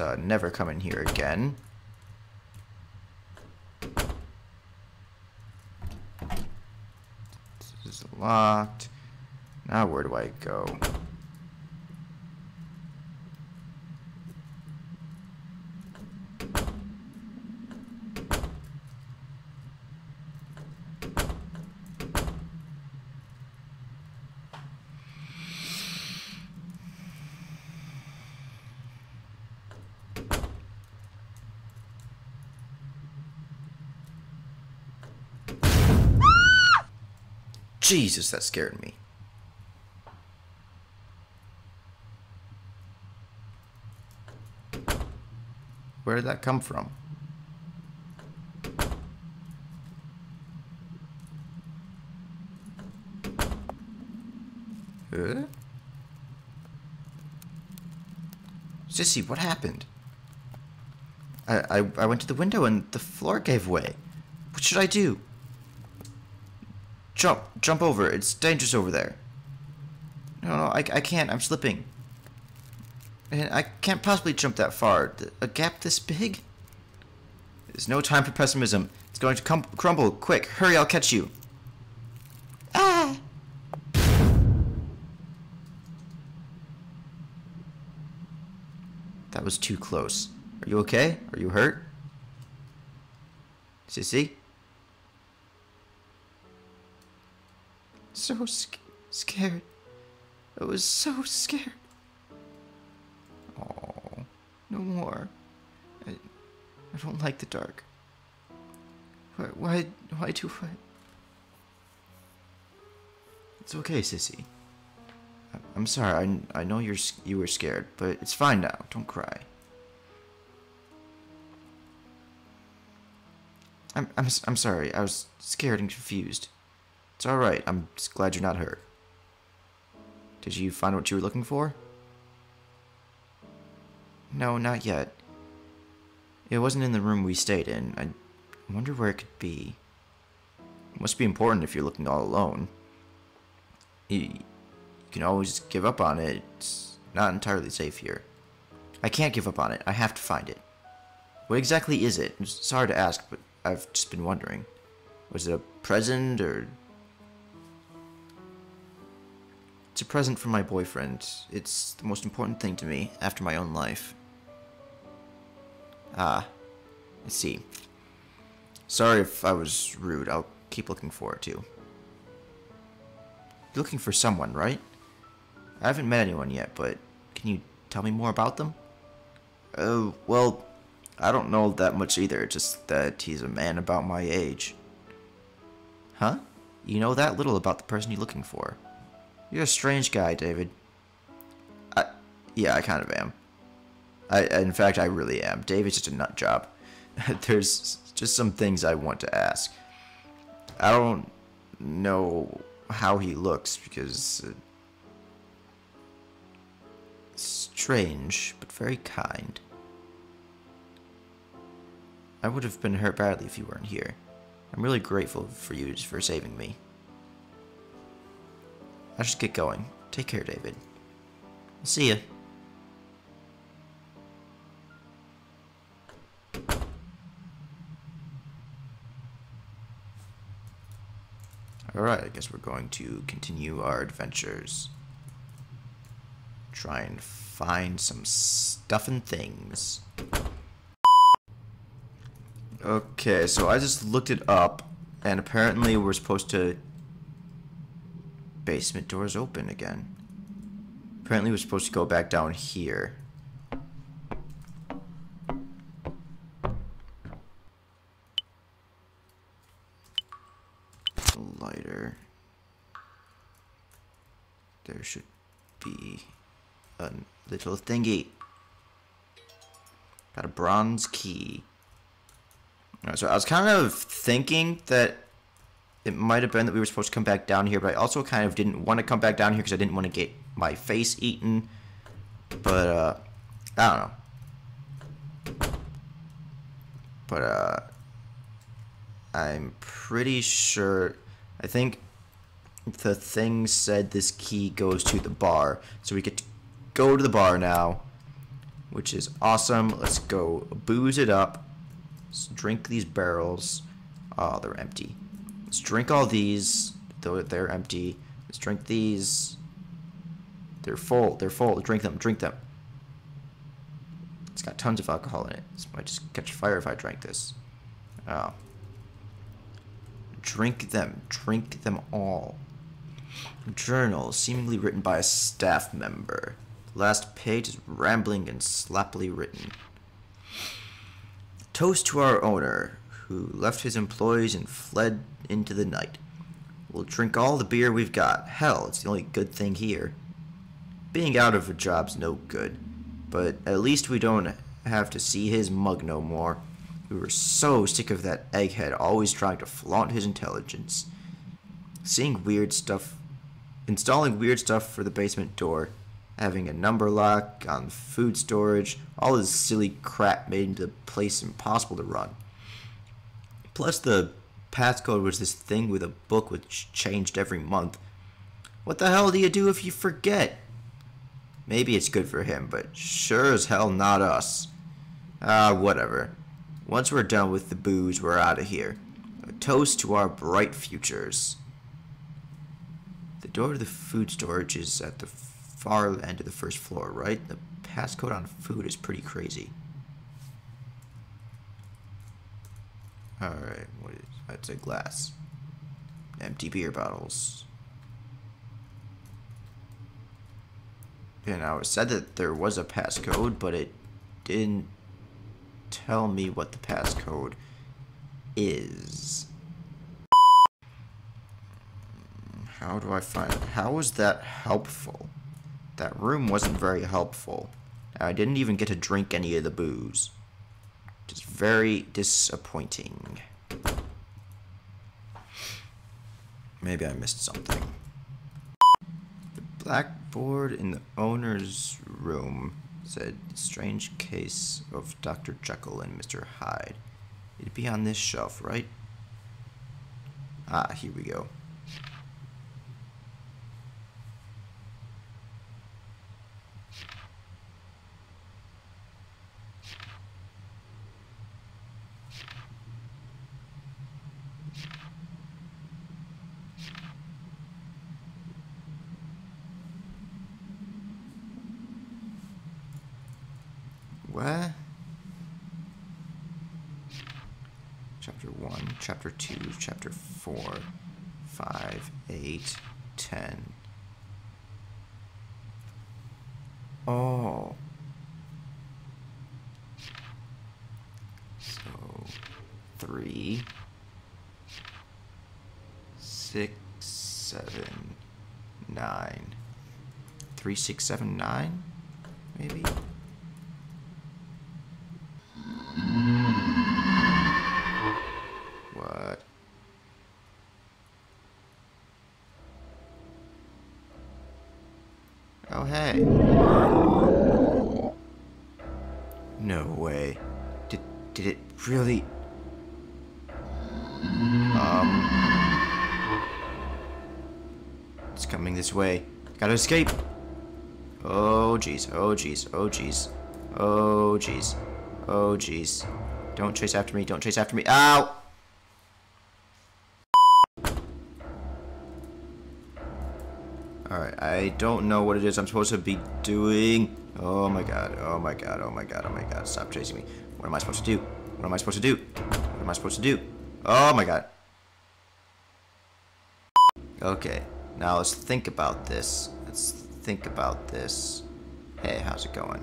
uh, never come in here again. This is locked. Now where do I go? Jesus, that scared me. Where did that come from? Huh? Sissy, what happened? I, I, I went to the window and the floor gave way. What should I do? Jump, jump over. It's dangerous over there. No, no, I, I can't. I'm slipping. And I can't possibly jump that far. A gap this big? There's no time for pessimism. It's going to crumble. Quick, hurry, I'll catch you. Ah! That was too close. Are you okay? Are you hurt? Sissy? So sc scared. I was so scared. Oh, no more. I, I don't like the dark. Why, why, why do I? It's okay, Sissy. I'm sorry. I, I know you're you were scared, but it's fine now. Don't cry. I'm I'm I'm sorry. I was scared and confused. It's alright. I'm just glad you're not hurt. Did you find what you were looking for? No, not yet. It wasn't in the room we stayed in. I wonder where it could be. It must be important if you're looking all alone. You, can always give up on it. It's not entirely safe here. I can't give up on it. I have to find it. What exactly is it? It's sorry to ask, but I've just been wondering. Was it a present or It's a present from my boyfriend. It's the most important thing to me after my own life. Ah, I see. Sorry if I was rude. I'll keep looking for it too. You're looking for someone, right? I haven't met anyone yet, but can you tell me more about them? Oh, well, I don't know that much either, just that he's a man about my age. Huh? You know that little about the person you're looking for. You're a strange guy, David. I, yeah, I kind of am. I, in fact, I really am. David's just a nut job. There's just some things I want to ask. I don't know how he looks because uh, strange, but very kind. I would have been hurt badly if you weren't here. I'm really grateful for you for saving me. I should get going. Take care, David. See ya. Alright, I guess we're going to continue our adventures. Try and find some stuff and things. Okay, so I just looked it up, and apparently we're supposed to basement door's open again. Apparently we're supposed to go back down here. Lighter. There should be a little thingy. Got a bronze key. so I was kind of thinking that it might have been that we were supposed to come back down here, but I also kind of didn't want to come back down here because I didn't want to get my face eaten. But, uh, I don't know. But, uh, I'm pretty sure, I think the thing said this key goes to the bar. So we get to go to the bar now which is awesome. Let's go booze it up. Let's drink these barrels. Oh, they're empty. Let's drink all these, though they're empty. Let's drink these. They're full. They're full. Drink them. Drink them. It's got tons of alcohol in it. This might just catch fire if I drank this. Oh. Drink them. Drink them all. Journal, seemingly written by a staff member. Last page is rambling and slappily written. Toast to our owner, who left his employees and fled into the night. We'll drink all the beer we've got. Hell, it's the only good thing here. Being out of a job's no good, but at least we don't have to see his mug no more. We were so sick of that egghead always trying to flaunt his intelligence. Seeing weird stuff, installing weird stuff for the basement door, having a number lock on food storage, all this silly crap made the place impossible to run. Plus, the passcode was this thing with a book which changed every month. What the hell do you do if you forget? Maybe it's good for him, but sure as hell not us. Ah, whatever. Once we're done with the booze, we're out of here. A toast to our bright futures. The door to the food storage is at the far end of the first floor, right? The passcode on food is pretty crazy. Alright, what is that's a glass. Empty beer bottles. Yeah, now it said that there was a passcode, but it didn't tell me what the passcode is. Hmm, how do I find it? How was that helpful? That room wasn't very helpful. I didn't even get to drink any of the booze. Just very disappointing. Maybe I missed something. The blackboard in the owner's room said, strange case of Dr. Jekyll and Mr. Hyde. It'd be on this shelf, right? Ah, here we go. What? Chapter 1, Chapter 2, Chapter 4, 5, 8, 10. Oh. So, 3, 6, 7, 9. 3, 6, 7, 9? Maybe? Really... Um... It's coming this way. Gotta escape. Oh, jeez. Oh, jeez. Oh, jeez. Oh, jeez. Oh, jeez. Don't chase after me. Don't chase after me. Ow! Alright, I don't know what it is I'm supposed to be doing. Oh my god, oh my god, oh my god, oh my god. Stop chasing me. What am I supposed to do? What am I supposed to do? What am I supposed to do? Oh my god. Okay, now let's think about this. Let's think about this. Hey, how's it going?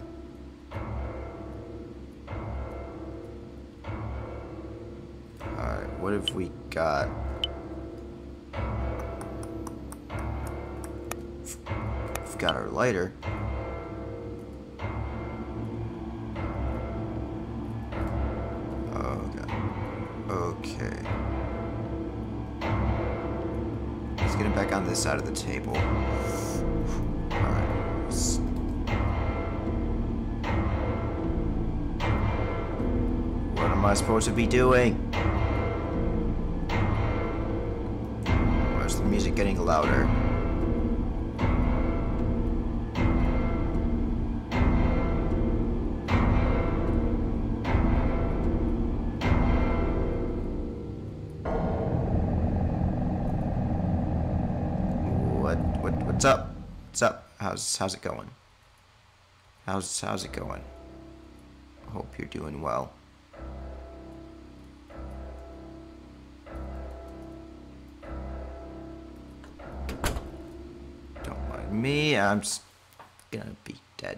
Alright, what have we got? We've got our lighter. Get him back on this side of the table. What am I supposed to be doing? Where's the music getting louder? What's up? How's how's it going? How's how's it going? Hope you're doing well. Don't mind me. I'm just gonna be dead.